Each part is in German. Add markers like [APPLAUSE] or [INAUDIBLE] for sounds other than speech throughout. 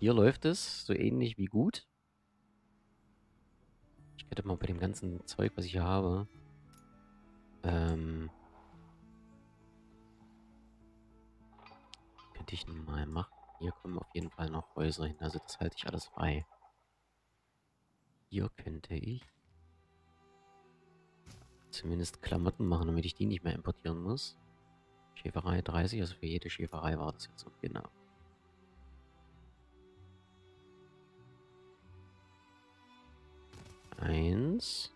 Hier läuft es so ähnlich wie gut. Ich könnte mal bei dem ganzen Zeug, was ich hier habe, ähm, könnte ich mal machen. Hier kommen auf jeden Fall noch Häuser hin, also das halte ich alles frei. Hier könnte ich zumindest Klamotten machen, damit ich die nicht mehr importieren muss. Schäferei 30, also für jede Schäferei war das jetzt so genau. Eins.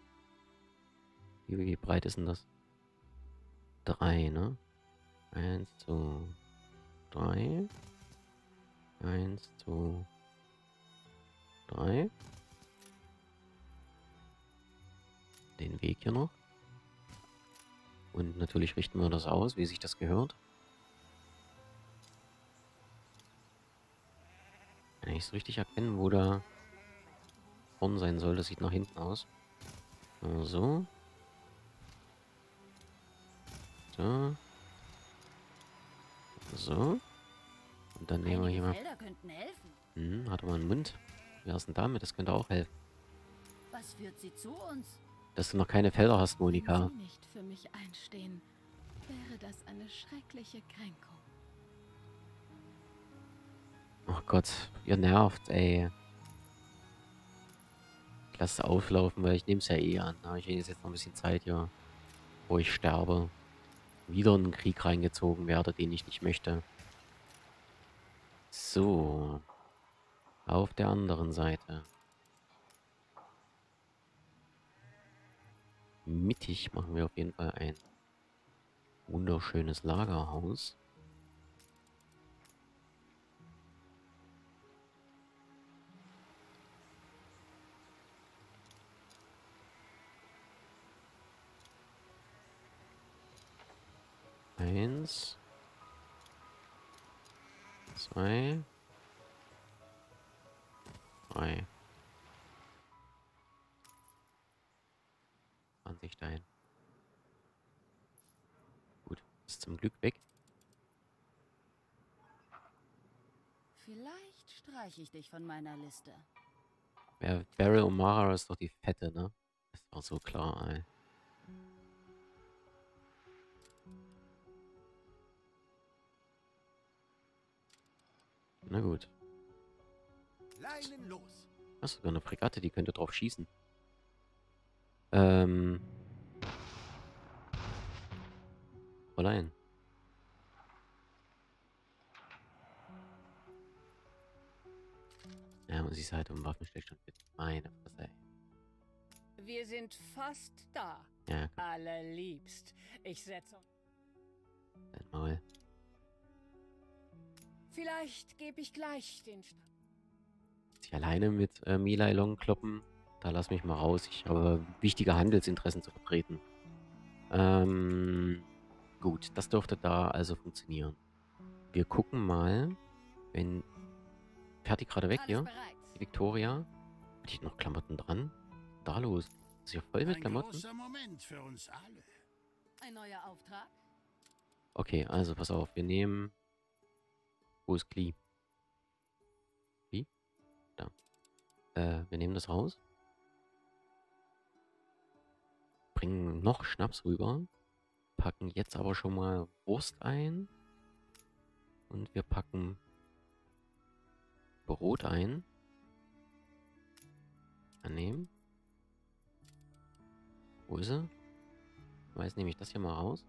Wie, wie breit ist denn das? Drei, ne? Eins, zwei, drei. Eins, zwei, drei. Den Weg hier noch. Und natürlich richten wir das aus, wie sich das gehört. Kann ich es richtig erkennen, wo da vorn sein soll? Das sieht nach hinten aus. So. So. So. Und dann nehmen wir hier mal... Hm, hat er mal einen Mund. Wie ist denn damit? Das könnte auch helfen. Was führt sie zu uns? dass du noch keine Felder hast, Monika. Nicht für mich einstehen, wäre das eine schreckliche Kränkung. Oh Gott, ihr nervt, ey. Lasse auflaufen, weil ich nehme es ja eh an. Aber ich habe jetzt noch ein bisschen Zeit hier, wo ich sterbe. Wieder in einen Krieg reingezogen werde, den ich nicht möchte. So. Auf der anderen Seite. mittig machen wir auf jeden Fall ein wunderschönes Lagerhaus. Eins. Zwei. Drei. 20 dahin. Gut, ist zum Glück weg. Vielleicht streiche ich dich von meiner Liste. Ja, Beryl O'Mara ist doch die Fette, ne? Das war so klar, ey. Na gut. Das ist sogar eine Fregatte, die könnte drauf schießen. Ähm. Fräulein. Ja, und sie ist halt um Waffenstillstand mit. Meine Fresse. Wir sind fast da. Ja. Allerliebst. Ich setze... Dein Maul. Vielleicht gebe ich gleich den... St Sie alleine mit äh, Milay Long kloppen. Da lass mich mal raus. Ich habe wichtige Handelsinteressen zu vertreten. Ähm, gut, das dürfte da also funktionieren. Wir gucken mal, wenn... Fertig gerade weg hier? Die Victoria. Hatte ich noch Klamotten dran? Da los. Ist hier voll mit Klamotten? Ein neuer Auftrag? Okay, also pass auf. Wir nehmen... Wo ist Klee? Wie? Da. Äh, wir nehmen das raus. bringen noch Schnaps rüber. Packen jetzt aber schon mal Wurst ein. Und wir packen Brot ein. Annehmen. Wo ist er? Weiß nehme ich das hier mal raus.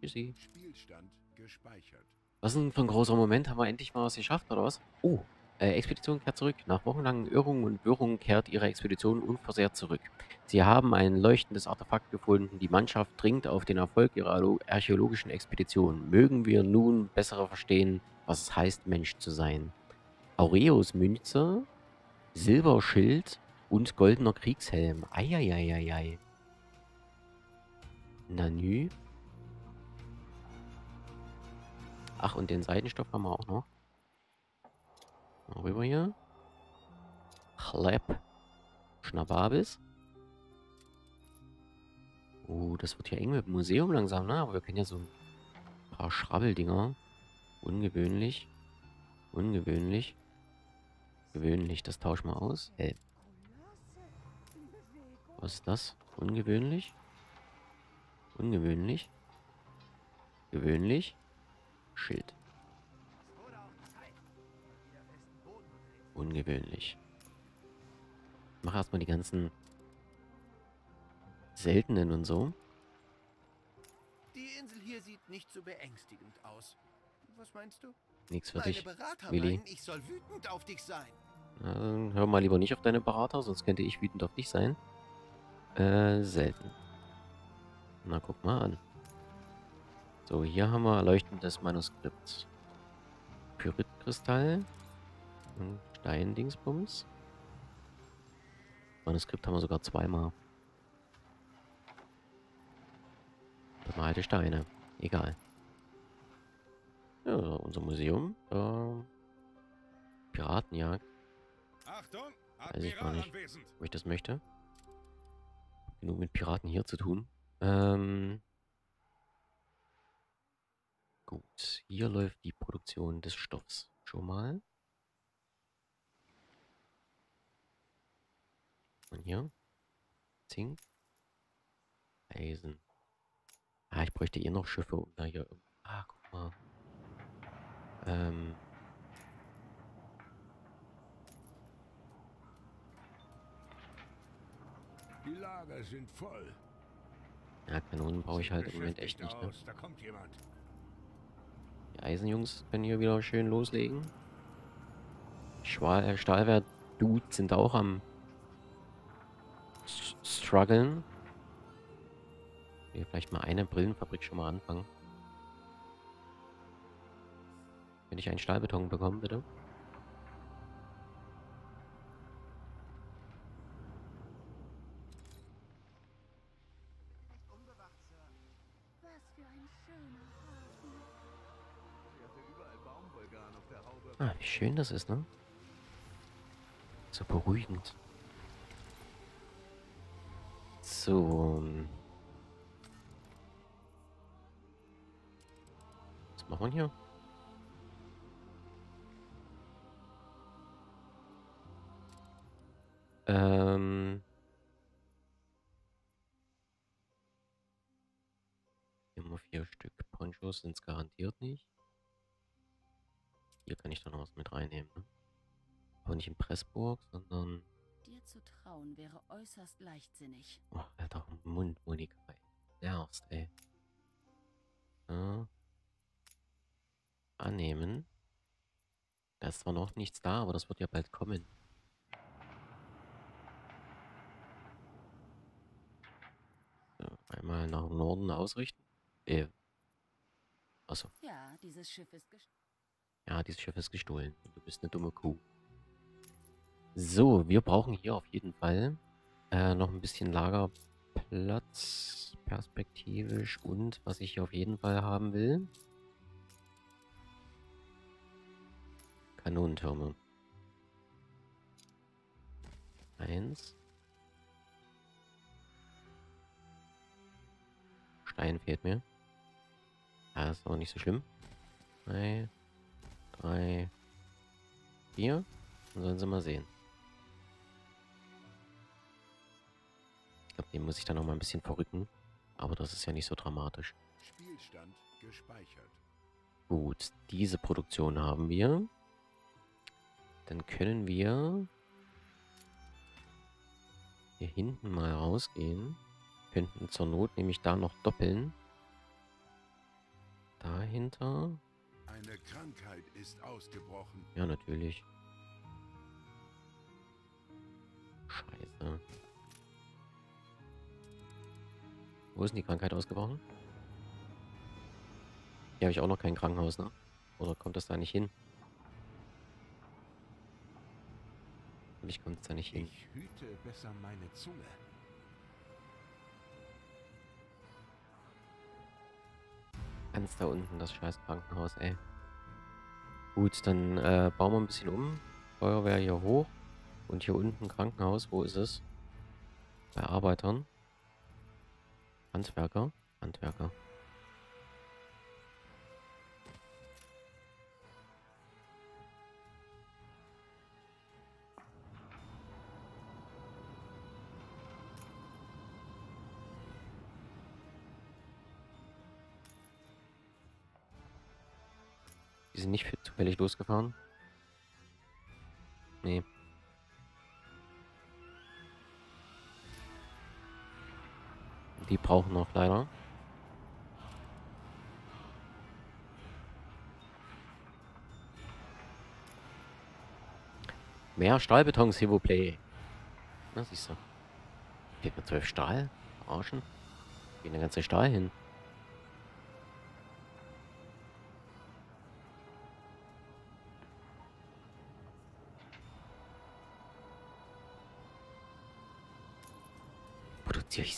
Tschüssi. Spielstand gespeichert. Was ist denn für ein großer Moment? Haben wir endlich mal was geschafft, oder was? Oh, äh, Expedition kehrt zurück. Nach wochenlangen Irrungen und Wirrungen kehrt ihre Expedition unversehrt zurück. Sie haben ein leuchtendes Artefakt gefunden. Die Mannschaft dringt auf den Erfolg ihrer archäologischen Expedition. Mögen wir nun besser verstehen, was es heißt, Mensch zu sein. Aureus Münze, Silberschild und goldener Kriegshelm. Eieieiei. Nanü. Ach, und den Seitenstoff haben wir auch noch. Mal rüber hier. Chleb. Schnababis. Oh, das wird ja eng mit dem Museum langsam, ne? Aber wir kennen ja so ein paar Schrabbeldinger. Ungewöhnlich. Ungewöhnlich. Gewöhnlich, das tauschen wir aus. Hell. Was ist das? Ungewöhnlich? Ungewöhnlich? Gewöhnlich? Schild. Ungewöhnlich. Ich mache erstmal die ganzen seltenen und so. Die Insel hier sieht nicht so beängstigend aus. Was meinst du? Nichts für dich. Willi. ich soll wütend auf dich sein. Na, hör mal lieber nicht auf deine Berater, sonst könnte ich wütend auf dich sein. Äh, selten. Na, guck mal an. So, hier haben wir erleuchtendes Manuskript. Pyritkristall. Und Steindingsbums. Manuskript haben wir sogar zweimal. Bemalte Steine. Egal. Ja, unser Museum. Äh, Piratenjagd. Achtung, Weiß ich gar nicht. ob ich das möchte. Genug mit Piraten hier zu tun. Ähm, gut, hier läuft die Produktion des Stoffs schon mal. Und hier Zink, Eisen. Ah, ich bräuchte hier noch Schiffe, um da hier. Ah, guck mal. Ähm, Die Lager sind voll. ja, Kanonen brauche ich halt im Moment echt nicht. Ne? Da kommt jemand. Die Eisenjungs können hier wieder schön loslegen. Schwal äh, Stahlwert-Dudes sind auch am struggeln. Hier vielleicht mal eine Brillenfabrik schon mal anfangen. Wenn ich einen Stahlbeton bekommen, bitte. Schön das ist, ne? So beruhigend. So. ähm. Was machen wir hier? Ähm. Immer vier Stück Ponchos sind es garantiert nicht. Hier kann ich dann noch was mit reinnehmen. Ne? Aber nicht in Pressburg, sondern. Dir zu trauen wäre äußerst leichtsinnig. Oh, er hat auch einen Mund, Monika. Nervst, ey. So. Annehmen. Da ist zwar noch nichts da, aber das wird ja bald kommen. So, einmal nach Norden ausrichten. Äh. Achso. Ja, dieses Schiff ist gest Ja, dieses Schiff ist gestohlen. Du bist eine dumme Kuh. So, wir brauchen hier auf jeden Fall äh, noch ein bisschen Lagerplatz, perspektivisch. Und was ich hier auf jeden Fall haben will, Kanonentürme. Eins. Stein fehlt mir. Ja, ist aber nicht so schlimm. Zwei, drei, vier. Dann sollen sie mal sehen. Ich glaube, den muss ich dann noch mal ein bisschen verrücken. Aber das ist ja nicht so dramatisch. Spielstand gespeichert. Gut, diese Produktion haben wir. Dann können wir hier hinten mal rausgehen. Könnten zur Not nämlich da noch doppeln. Dahinter. Eine Krankheit ist ausgebrochen. Ja, natürlich. Scheiße. Wo ist denn die Krankheit ausgebrochen? Hier habe ich auch noch kein Krankenhaus, ne? Oder kommt das da nicht hin? Natürlich kommt es da nicht hin. Ich hüte besser meine Zunge. Ganz da unten, das scheiß Krankenhaus, ey. Gut, dann äh, bauen wir ein bisschen um. Feuerwehr hier hoch. Und hier unten Krankenhaus. Wo ist es? Bei Arbeitern. Handwerker. Handwerker. Die sind nicht zufällig losgefahren. Nee. Die brauchen noch leider. Mehr Stahlbeton, s'il vous plaît. Na, siehst du. Fehlt mir 12 Stahl? Arschen. Gehen der ganze Stahl hin.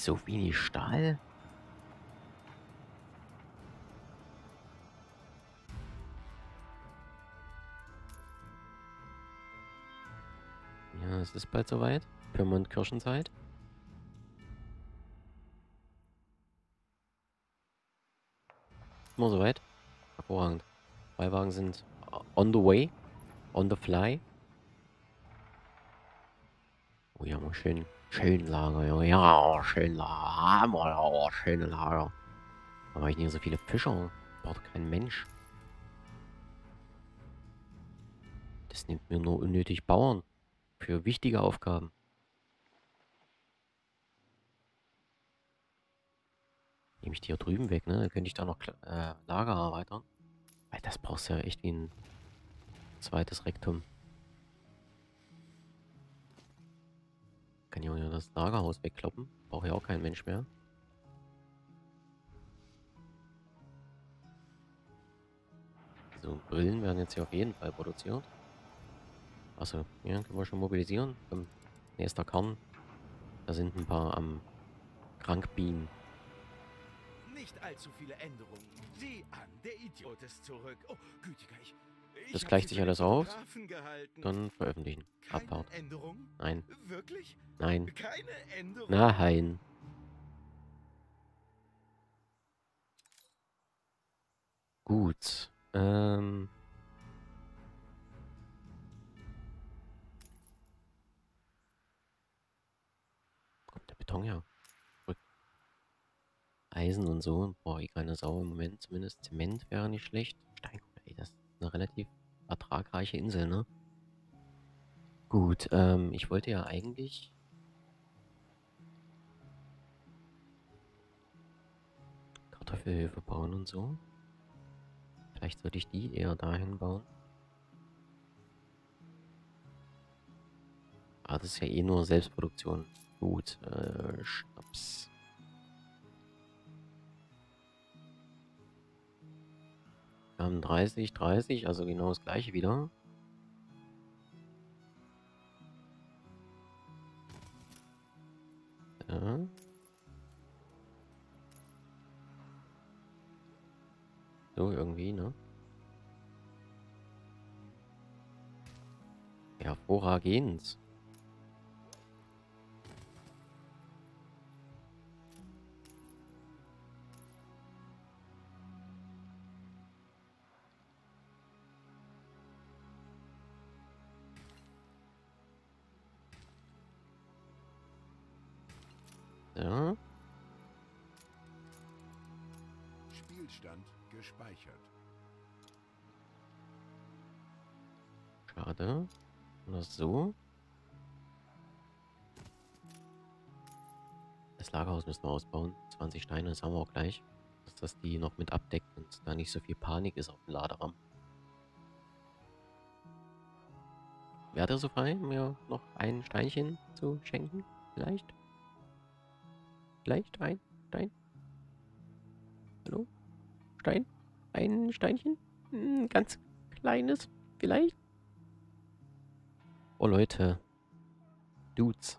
So wenig Stahl? Ja, es ist bald soweit. Pyrmont Kirschenzeit. Immer soweit. Hervorragend. Beiwagen sind on the way. On the fly. Oh ja, mal schön. Schön Lager, ja. Ja, schön Lager. Oh, schöne Lager. Aber ich nicht so viele Fischer. Braucht kein Mensch. Das nimmt mir nur unnötig Bauern. Für wichtige Aufgaben. Nehme ich die hier drüben weg, ne? Dann könnte ich da noch äh, Lager erweitern. Weil das brauchst du ja echt wie ein zweites Rektum. Kann ich das Lagerhaus wegkloppen. Braucht ja auch kein Mensch mehr. So, Brillen werden jetzt hier auf jeden Fall produziert. Achso, ja, können wir schon mobilisieren. Komm, nächster Kern. Da sind ein paar am Krankbienen. Nicht allzu viele Änderungen. Sieh an, der Idiot ist zurück. Oh, gütiger ich. Das gleicht sich alles aus. Dann veröffentlichen. Änderung? Nein, Wirklich? nein, Keine Änderung? nein. Gut. Ähm. Kommt der Beton her? Zurück. Eisen und so. Boah, ich keine Sau im Moment. Zumindest Zement wäre nicht schlecht. Steinkohle, eine relativ ertragreiche Insel, ne? Gut, ähm, ich wollte ja eigentlich Kartoffelhöfe bauen und so. Vielleicht sollte ich die eher dahin bauen. Ah, das ist ja eh nur Selbstproduktion. Gut, äh, Schnaps. Haben 30, 30, also genau das gleiche wieder. Ja. So irgendwie, ne? Hervorragend. Ja. Spielstand gespeichert. Schade. Oder so. Das Lagerhaus müssen wir ausbauen. 20 Steine, das haben wir auch gleich. Dass das die noch mit abdeckt und da nicht so viel Panik ist auf dem Laderaum. Wäre der so frei, mir noch ein Steinchen zu schenken? Vielleicht? Vielleicht ein Stein? Hallo? Stein? Ein Steinchen? Ein ganz kleines, vielleicht? Oh Leute. Dudes.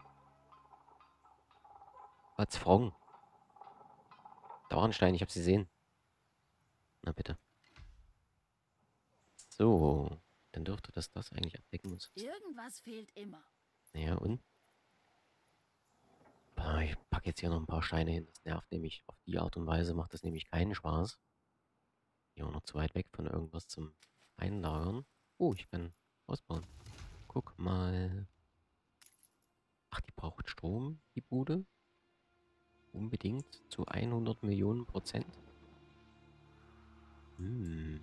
Was wrong? Da war ein Stein, ich hab sie gesehen. Na bitte. So. Dann dürfte das das eigentlich abdecken. Irgendwas fehlt immer. ja, und? Ah, ich packe jetzt hier noch ein paar Steine hin. Das nervt nämlich auf die Art und Weise, macht das nämlich keinen Spaß. Hier auch noch zu weit weg von irgendwas zum Einlagern. Oh, ich kann ausbauen. Guck mal. Ach, die braucht Strom, die Bude. Unbedingt zu 100 Millionen Prozent. Hm.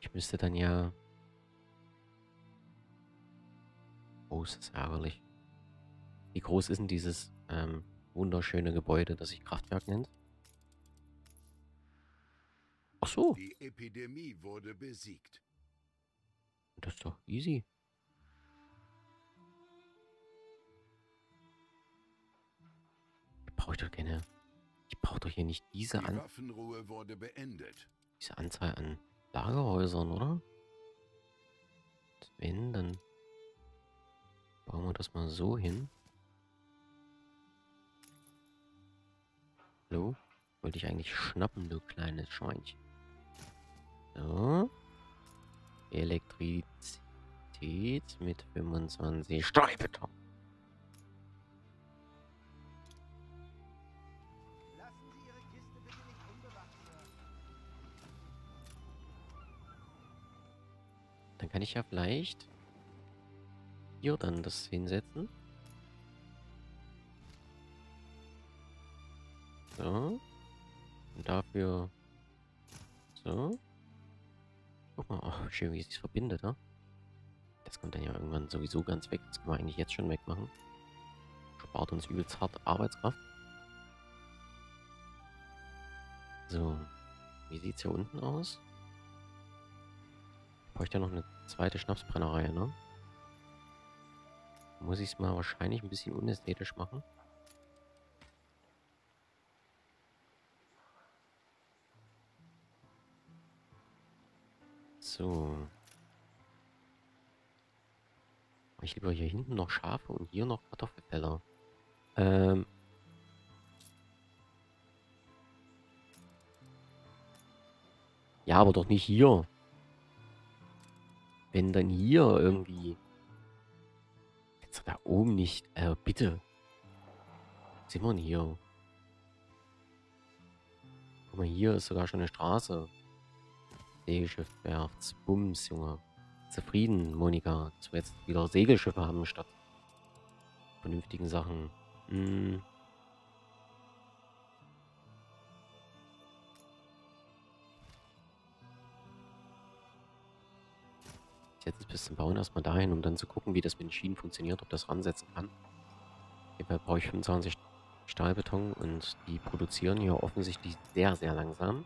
Ich müsste dann ja Oh, ist das ärgerlich. Wie groß ist denn dieses ähm, wunderschöne Gebäude, das sich Kraftwerk nennt? Ach so, Die Epidemie wurde besiegt. das ist doch easy. Brauche ich doch keine... Ich brauche doch hier nicht diese Die an... Diese Anzahl an Lagerhäusern, oder? Wenn, dann bauen wir das mal so hin. Hallo? Wollte ich eigentlich schnappen, du kleines Schweinchen. So. Elektrizität mit 25 Stahlbeton. Dann kann ich ja vielleicht hier dann das hinsetzen. So. Und dafür so. Guck mal, oh, schön, wie es sich verbindet, ne? Das kommt dann ja irgendwann sowieso ganz weg. Das können wir eigentlich jetzt schon wegmachen. Spart uns übelst hart Arbeitskraft. So. Wie sieht's hier unten aus? Ich bräuchte ja noch eine zweite Schnapsbrennerei, ne? Muss ich es mal wahrscheinlich ein bisschen unästhetisch machen. So. Ich lieber hier hinten noch Schafe und hier noch Kartoffelfelder. Ähm. Ja, aber doch nicht hier. Wenn dann hier irgendwie. Jetzt da oben nicht. Äh, bitte. Denn hier? Guck mal, hier ist sogar schon eine Straße. Segelschiff werft. Bums, Junge. Zufrieden, Monika, dass wir jetzt wieder Segelschiffe haben statt vernünftigen Sachen. Hm. Jetzt bis zum Bauen erstmal dahin, um dann zu gucken, wie das mit den Schienen funktioniert, ob das ransetzen kann. Hierbei brauche ich 25 Stahlbeton und die produzieren hier offensichtlich sehr, sehr langsam.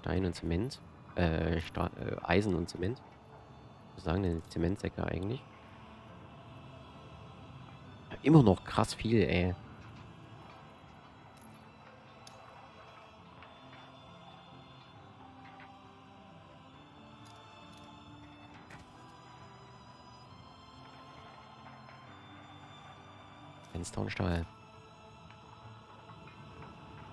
Stein und Zement. Äh, Stahl, äh, Eisen und Zement. Was sagen denn Zementsäcke eigentlich? Immer noch krass viel, ey. Stahl.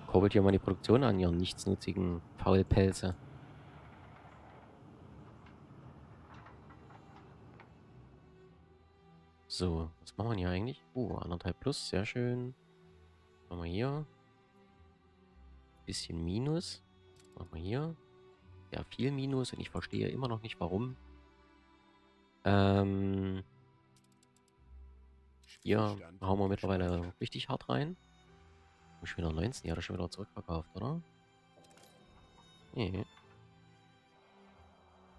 Kurbelt hier mal die Produktion an, ihr nichtsnutzigen Faulpelze. So, was machen wir hier eigentlich? Uh, anderthalb plus, sehr schön. Machen wir hier? Bisschen Minus. Machen wir hier? Ja, viel Minus und ich verstehe immer noch nicht warum. Ähm, hier hauen wir mittlerweile richtig hart rein. Hab ich wieder 19, ja, das schon wieder zurückverkauft, oder? Nee.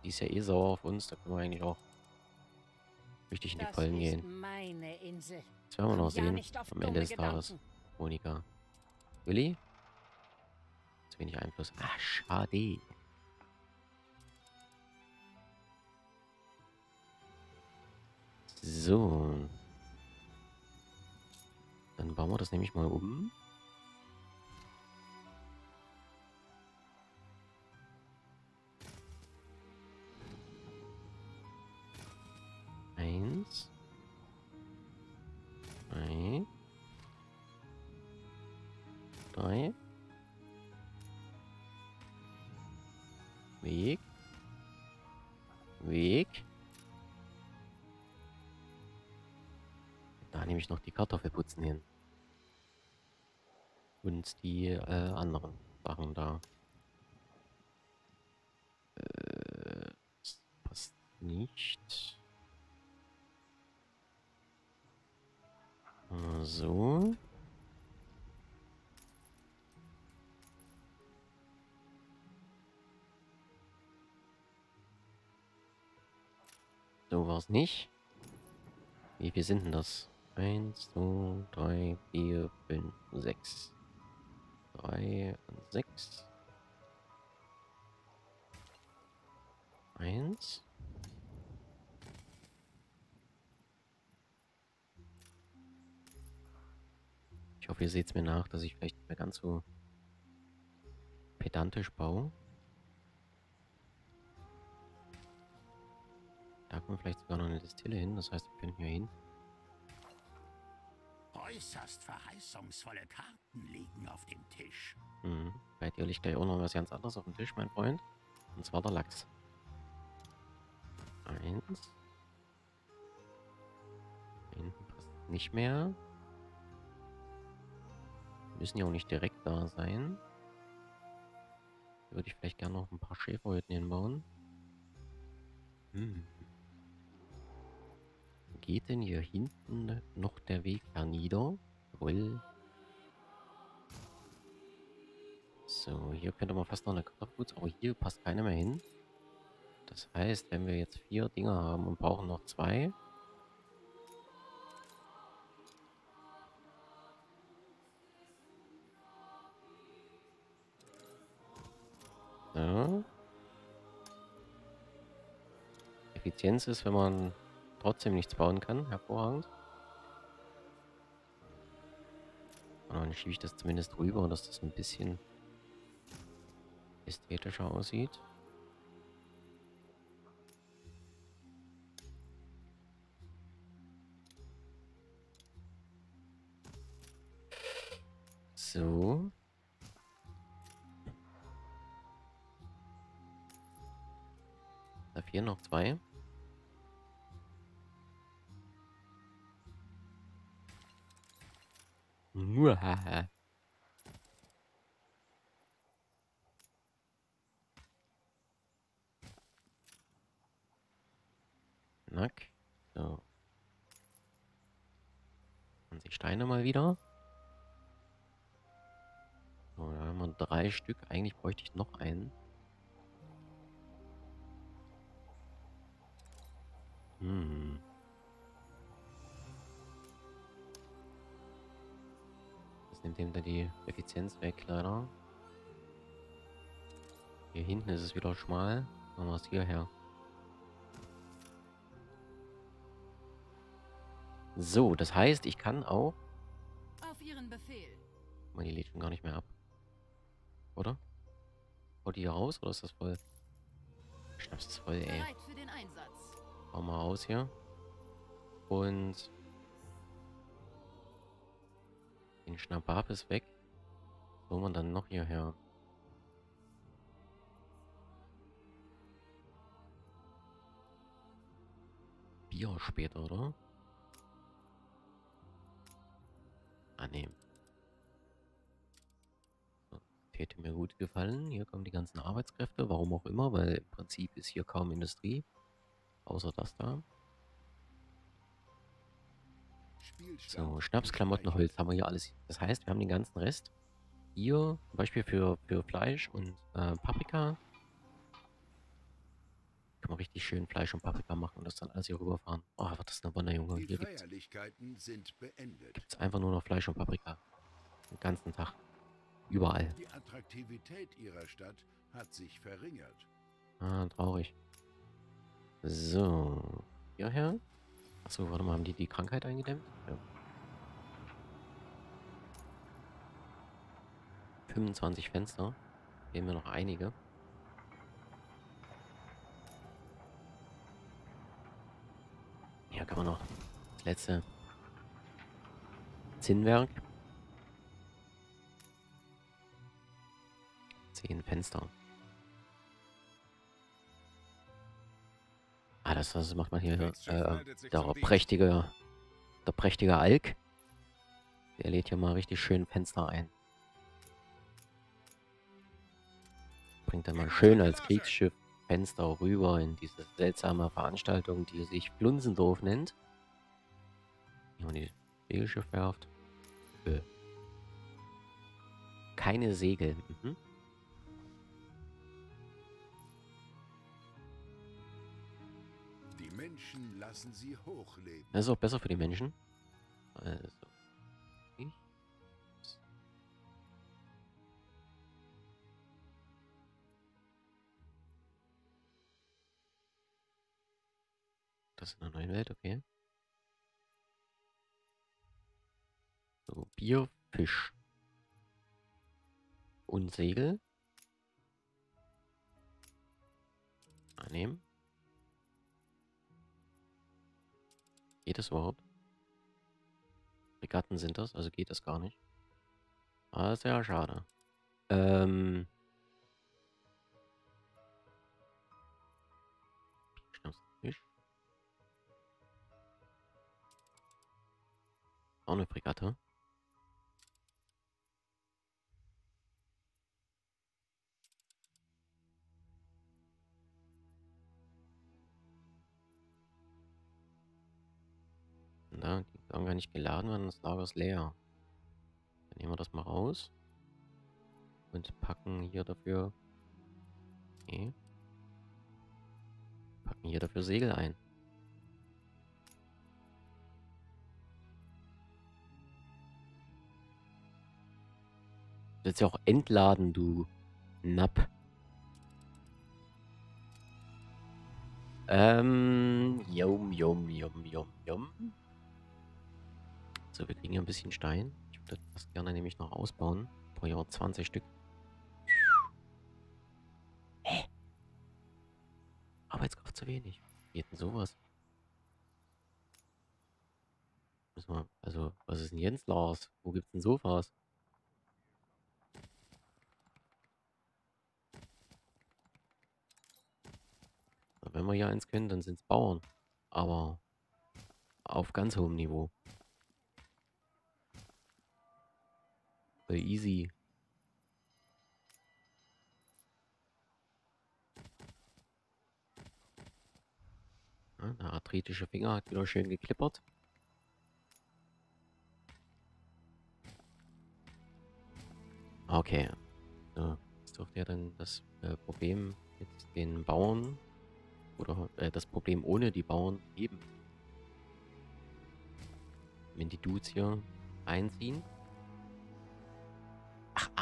Die ist ja eh sauer auf uns, da können wir eigentlich auch richtig in die Das Vollen ist gehen. meine Insel. Das werden wir noch sehen am Ende des Tages. Monika. Willi? Zu wenig Einfluss. Ah, schade. So. Dann bauen wir das nämlich mal um. Eins. Zwei. Drei. Weg. Weg. Da nehme ich noch die Kartoffelputzen hin. Und die äh, anderen Sachen da. Äh, das passt nicht. So. So war es nicht. Wie viel sind denn das? 1, 2, 3, 4, 5, 6. 3 und 6. 1. Ich hoffe, ihr seht es mir nach, dass ich vielleicht nicht mehr ganz so pedantisch baue. Da kommt vielleicht sogar noch eine Distille hin, das heißt, wir können hier hin. Äußerst verheißungsvolle Karten liegen auf dem Tisch. Mhm. Bei dir liegt gleich auch noch was ganz anderes auf dem Tisch, mein Freund. Und zwar der Lachs. Eins. Hinten passt nicht mehr. Müssen ja auch nicht direkt da sein. Würde ich vielleicht gerne noch ein paar Schäferhütten hinbauen. Hm. Geht denn hier hinten noch der Weg hernieder? Jawohl. So, hier könnte man fast noch eine Kartoffelputz, aber hier passt keiner mehr hin. Das heißt, wenn wir jetzt vier Dinger haben und brauchen noch zwei. So. Effizienz ist, wenn man trotzdem nichts bauen kann. Hervorragend. Und dann schiebe ich das zumindest rüber, dass das ein bisschen ästhetischer aussieht. So. Da fehlen noch zwei. Muhaha. Nack. So. 20 Steine mal wieder. So, da haben wir drei Stück. Eigentlich bräuchte ich noch einen. Hm. Das nimmt ihm da die Effizienz weg, leider. Hier hinten ist es wieder schmal. Machen wir es hierher. So, das heißt, ich kann auch... Auf Ihren Befehl. Man, die lädt schon gar nicht mehr ab. Oder? Haut die hier raus oder ist das voll? Schnaps ist voll, ey. Bereit für den Einsatz. Hau mal aus hier. Und den Schnabab ist weg. Soll man dann noch hierher? Bier später, oder? Ah, nee. So, Täte mir gut gefallen. Hier kommen die ganzen Arbeitskräfte. Warum auch immer, weil im Prinzip ist hier kaum Industrie. Außer das da. So, Schnaps, Klamotten, Holz haben wir hier alles. Das heißt, wir haben den ganzen Rest. Hier zum Beispiel für, für Fleisch und äh, Paprika. Kann man richtig schön Fleisch und Paprika machen und das dann alles hier rüberfahren. Oh, wird das eine Wonne, Junge. Die Hier gibt's, Feierlichkeiten sind beendet. gibt's einfach nur noch Fleisch und Paprika. Den ganzen Tag. Überall. Die Attraktivität ihrer Stadt hat sich verringert. Ah, traurig. So. Hierher. Achso, warte mal, haben die die Krankheit eingedämmt? Ja. 25 Fenster. Hier haben wir noch einige. Hier kann man noch das letzte Zinnwerk. Zehn Fenster. Ah, das, das macht man hier. Äh, der prächtige, der prächtige Alk. Der lädt hier mal richtig schön Fenster ein. Bringt dann mal schön als Kriegsschiff Fenster rüber in diese seltsame Veranstaltung, die sich Blunsendorf nennt. Hier haben wir die Segelschiffwerft. Äh. Keine Segel. Mhm. Lassen sie hochleben. Das ist auch besser für die Menschen. Also. Das ist eine neue Welt, okay. So, Bier, Fisch. Und Segel. Annehmen. Geht das überhaupt? Regatten sind das, also geht das gar nicht. Ah, sehr schade. Ähm. Auch eine Fregatte. Da, die haben gar nicht geladen, weil das Lager ist leer. Dann nehmen wir das mal raus. Und packen hier dafür... Okay. Packen hier dafür Segel ein. Du willst ja auch entladen, du Napp. Ähm, yum, yum, yum, yum, yum. So, wir kriegen hier ein bisschen Stein. Ich würde das gerne nämlich noch ausbauen. Ich auch 20 Stück. Hä? Arbeitskraft zu wenig. Wie geht denn sowas? Müssen wir, also, was ist denn Jens Lars? Wo gibt's denn Sofas? Wenn wir hier eins können, dann sind es Bauern. Aber auf ganz hohem Niveau. Easy. Ja, der arthritische Finger hat wieder schön geklippert. Okay. So, jetzt dürfte ja dann das äh, Problem mit den Bauern oder äh, das Problem ohne die Bauern eben. Wenn die Dudes hier einziehen.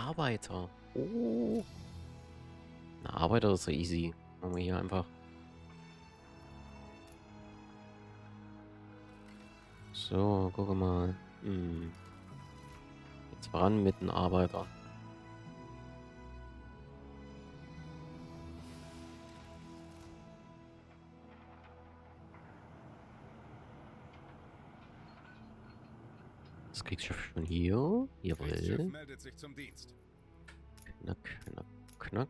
Arbeiter. Oh. Na, Arbeiter ist so easy. Machen wir hier einfach. So, gucke mal. Hm. Jetzt voran mit den Arbeitern. Das Kriegsschiff schon hier. Jawohl. meldet sich zum Dienst. Knack, knack, knack.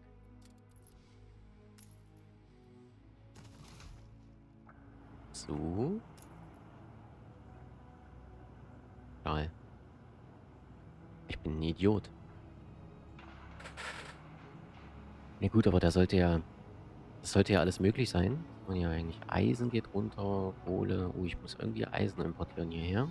So. Geil. Ich bin ein Idiot. Na gut, aber da sollte ja... Das sollte ja alles möglich sein. Und ja eigentlich Eisen geht runter, Kohle. Oh, ich muss irgendwie Eisen importieren hierher.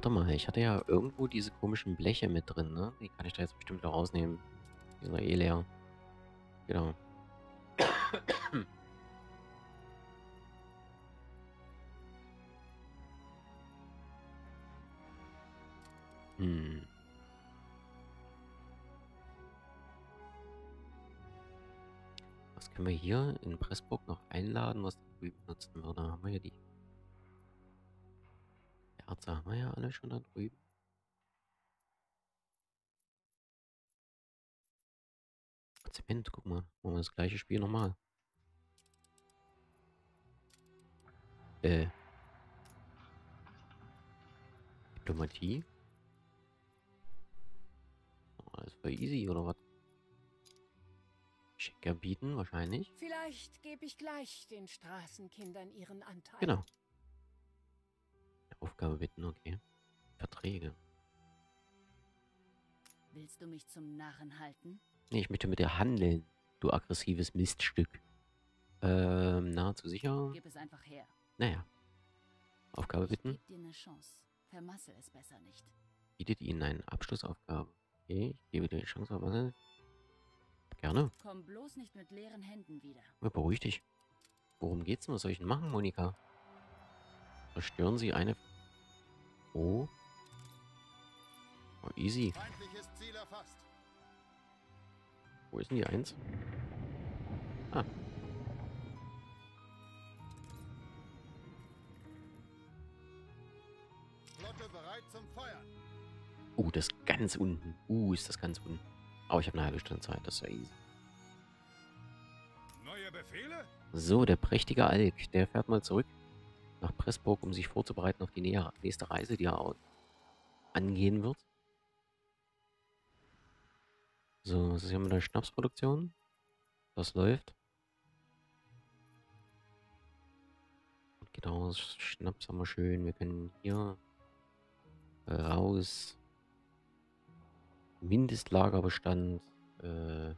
Warte mal, ich hatte ja irgendwo diese komischen Bleche mit drin, ne? Die kann ich da jetzt bestimmt wieder rausnehmen. Die sind doch eh leer. Genau. [COUGHS] Hm. Was können wir hier in Pressburg noch einladen, was da drüben nutzen würde? Haben wir hier die Erze haben wir ja alle schon da drüben. Zement, guck mal. Machen wir das gleiche Spiel nochmal. Äh. Diplomatie. Oh, Alles voll easy, oder was? Schicker bieten, wahrscheinlich. Vielleicht gebe ich gleich den Straßenkindern ihren Anteil. Genau. Aufgabe bitten, okay. Verträge. Willst du mich zum Narren halten? Nee, ich möchte mit dir handeln, du aggressives Miststück. Ähm, nahezu sicher. Gib es einfach her. Naja. Aufgabe Ich bitten. geb dir eine Chance. Vermassel es besser nicht. Bietet Ihnen eine Abschlussaufgabe. Okay, ich gebe dir die Chance, aber Gerne. Komm bloß nicht mit leeren Händen wieder. Ja, beruhig dich. Worum geht's denn? Was soll ich denn machen, Monika? Zerstören Sie eine... Oh. Oh, easy. Feindliches Ziel erfasst. Wo ist denn die Eins? Ah. Flotte bereit zum Feuern. Uh, das ist ganz unten. Uh, ist das ganz unten. Aber ich habe eine halbe Stunde Zeit, das ist ja easy. Neue Befehle? So, der prächtige Alk, der fährt mal zurück nach Pressburg, um sich vorzubereiten auf die nächste Reise, die er angehen wird. So, was ist hier mit der Schnapsproduktion? Das läuft. Und Geht aus, Schnaps haben wir schön. Wir können hier raus. Mindestlagerbestand äh,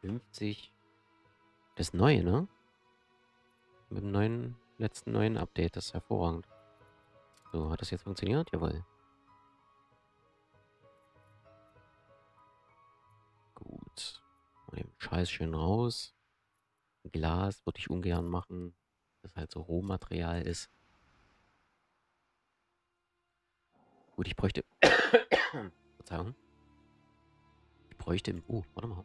50. Das neue, ne? Mit dem neuen, letzten neuen Update. Das ist hervorragend. So, hat das jetzt funktioniert? Jawohl. Gut. Mal den Scheiß schön raus. Glas würde ich ungern machen. Das halt so Rohmaterial ist. Gut, ich bräuchte... [COUGHS] Verzeihung. Ich bräuchte... im- Oh, warte mal.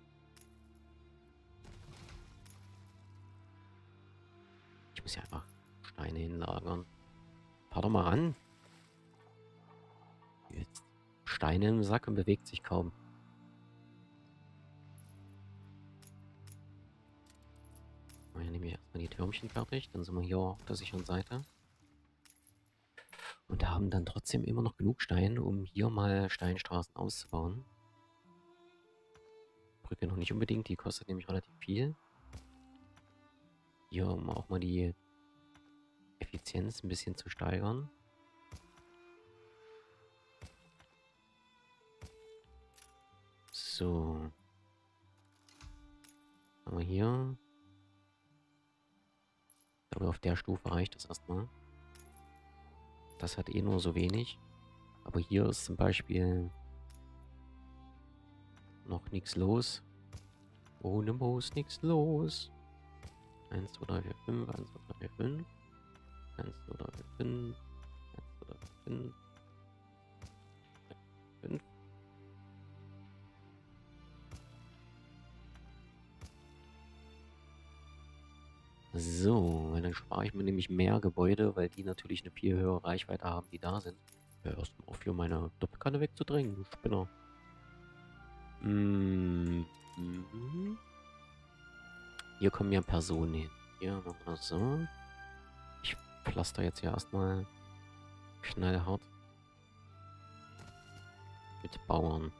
Ich muss ja einfach Steine hinlagern. Fahr doch mal ran. Jetzt Steine im Sack und bewegt sich kaum. Hier nehmen wir erstmal die Türmchen fertig. Dann sind wir hier auf der sicheren Seite. Und haben dann trotzdem immer noch genug Stein, um hier mal Steinstraßen auszubauen. Brücke noch nicht unbedingt, die kostet nämlich relativ viel. Hier, um auch mal die Effizienz ein bisschen zu steigern. So. Haben wir hier. Ich glaube, auf der Stufe reicht das erstmal. Das hat eh nur so wenig. Aber hier ist zum Beispiel noch nichts los. Ohne Moos nichts los. 1, 2, 3, 4, 5, 1, 2, 3, 4, 5. 1, 2, 3, 4, 5. 1, 2, 3, 4, 5. 5. So, weil dann spare ich mir nämlich mehr Gebäude, weil die natürlich eine viel höhere Reichweite haben, die da sind. Ja, erstmal auf hier meine Doppelkanne wegzudrängen, du Spinner. Mm, mhm. Hier kommen ja Personen hin. Hier machen wir das so. Ich pflaster jetzt hier erstmal knallhart mit Bauern.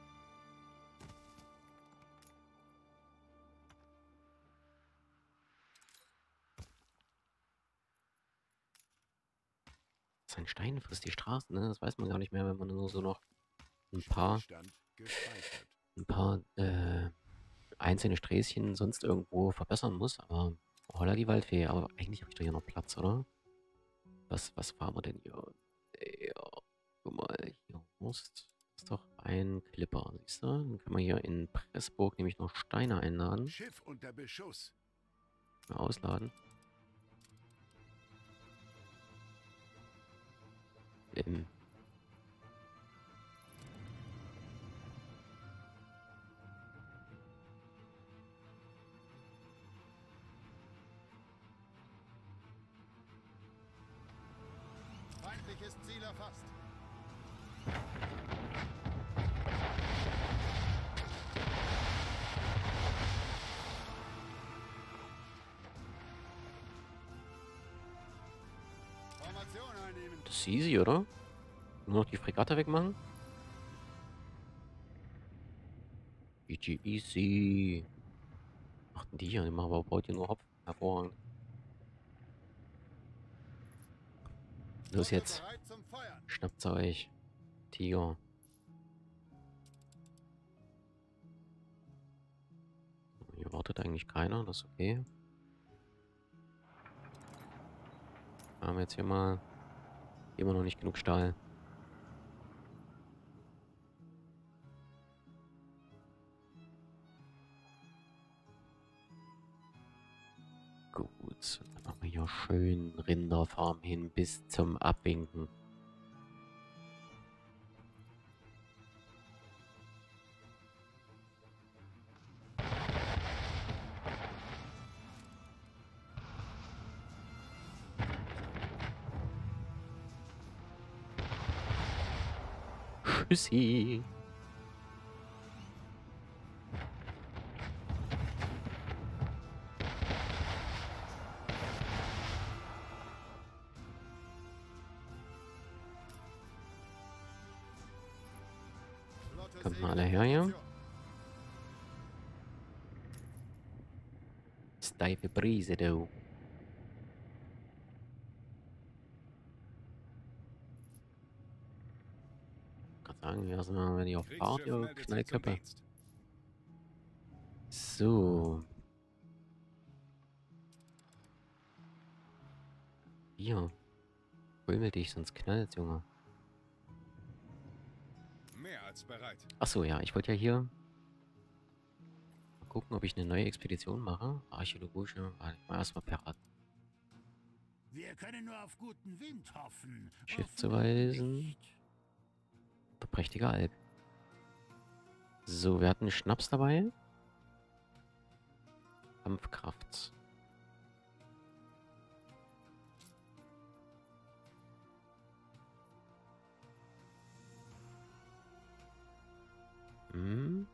Sein Stein frisst die Straßen, ne? Das weiß man gar nicht mehr, wenn man nur so noch ein paar ein paar äh, einzelne Sträßchen sonst irgendwo verbessern muss, aber holla die Waldfee, aber eigentlich habe ich doch hier noch Platz, oder? Was, was fahren wir denn hier? Ja, guck mal, hier Wurst ist doch ein Clipper, siehst du? Dann können wir hier in Pressburg nämlich noch Steine einladen, Schiff unter Beschuss. ausladen. Ähm, ist easy, oder? Nur noch die Fregatte wegmachen? Easy, easy. Machten die hier, die machen aber baut hier nur Hopf. Hervorragend. Los jetzt. Bereit zum Feuern. Schnappt euch. Tiger. Hier wartet eigentlich keiner, das ist okay. Haben wir jetzt hier mal Immer noch nicht genug Stahl. Gut, dann machen wir hier schön Rinderfarm hin bis zum Abwinken. Tschüssi. Flotte Kommt Segel mal alle in her hier. Position. Steife Brise, du. Sagen, wir sind wir die auf Fahrt, zum Knallköppe. So. Hier. Römel dich, sonst knallt's, Junge. Mehr als bereit. Achso, ja, ich wollte ja hier mal gucken, ob ich eine neue Expedition mache. Archäologische, mal erstmal Piraten. Wir können nur auf guten Wind hoffen. Schiff zu weisen. nicht. Prächtige Alp. So, wir hatten Schnaps dabei. Kampfkraft. Hm.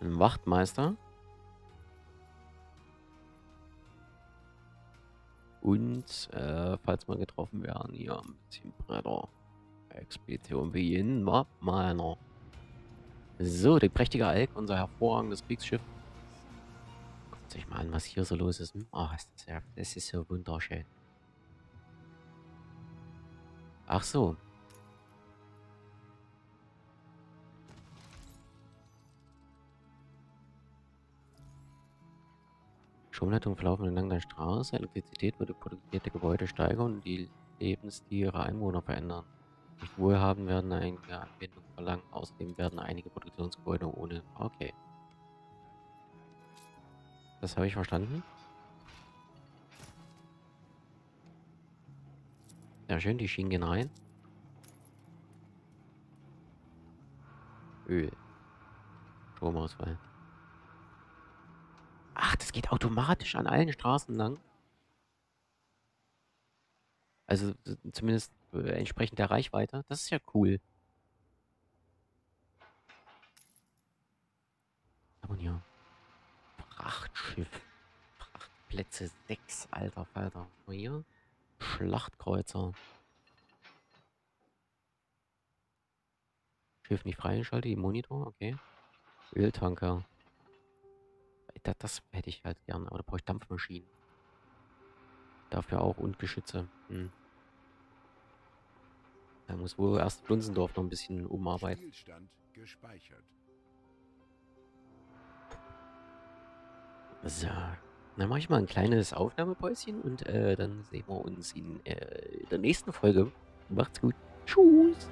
Ein Wachtmeister. Und, äh, falls wir getroffen werden, hier ein bisschen Bretter. Expedition beginnen wir meiner. So, der prächtige Alk, unser hervorragendes Kriegsschiff. Guckt euch mal an, was hier so los ist. Ah, ist das, ja, das ist so wunderschön. Ach so. Stromleitung verlaufen entlang der Straße. Elektrizität würde produzierte Gebäude steigern und die Lebensstil ihrer Einwohner verändern. Nicht wohlhaben werden einige Anbindung verlangen. Außerdem werden einige Produktionsgebäude ohne. Okay. Das habe ich verstanden. Sehr schön, die Schienen gehen rein. Öl. Stromausfall. Ach, das geht automatisch an allen Straßen lang. Also zumindest äh, entsprechend der Reichweite. Das ist ja cool. Aber hier. Frachtschiff. Frachtplätze 6, alter Falter. Hier? Schlachtkreuzer. Schiff nicht freigeschaltet, die Monitor, okay. Öltanker. Das, das hätte ich halt gerne, aber da brauche ich Dampfmaschinen. Dafür auch und Geschütze. Hm. Da muss wohl erst Blunsendorf noch ein bisschen umarbeiten. So. Dann mache ich mal ein kleines Aufnahmepäuschen und äh, dann sehen wir uns in äh, der nächsten Folge. Macht's gut. Tschüss.